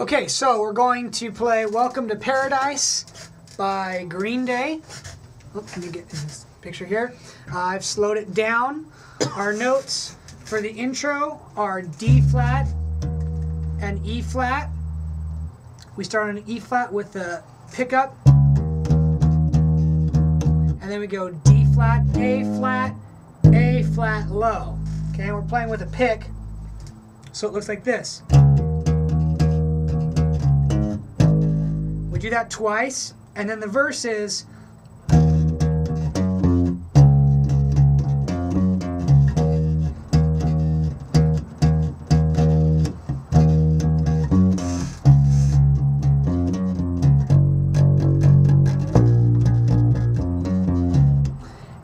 Okay, so we're going to play Welcome to Paradise by Green Day. Oop, let me get this picture here. Uh, I've slowed it down. Our notes for the intro are D flat and E flat. We start on E flat with the pickup, and then we go D flat, A flat, A flat, low. Okay, and we're playing with a pick, so it looks like this. Do that twice, and then the verse is.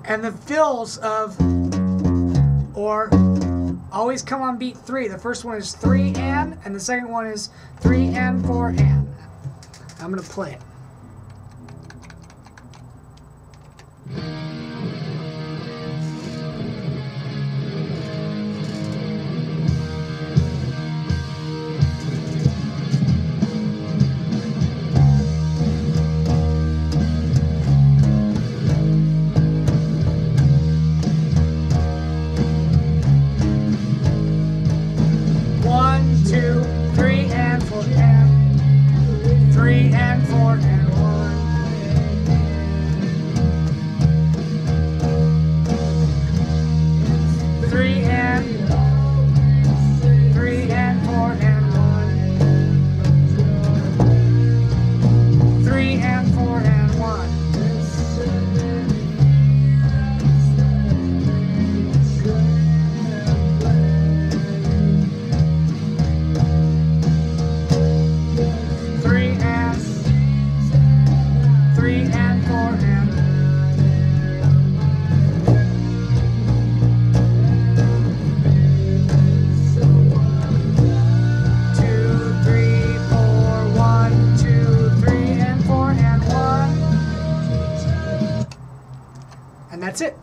And the fills of or always come on beat three. The first one is three and, and the second one is three and four and. I'm gonna play it. Three, and four, and one. Three, and that's it.